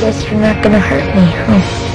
guess you're not gonna hurt me, huh?